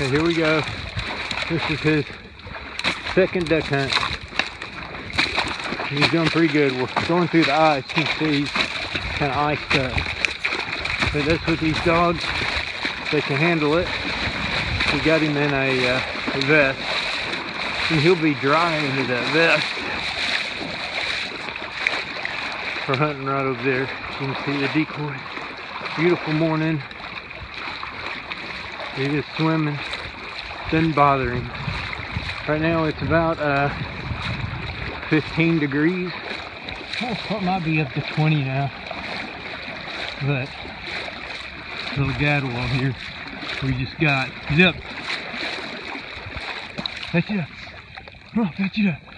Okay, here we go. This is his second duck hunt. He's doing pretty good. We're going through the ice. You can see he's kind of iced up. But that's with these dogs. They can handle it. We got him in a, uh, a vest. And he'll be dry into that vest. We're hunting right over there. You can see the decoy. Beautiful morning. He is swimming. Doesn't bother him. Right now it's about uh, 15 degrees. Well, it might be up to 20 now. But little gadwall here we just got. Up. Fetch it up. Bro, fetch it up.